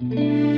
Bye.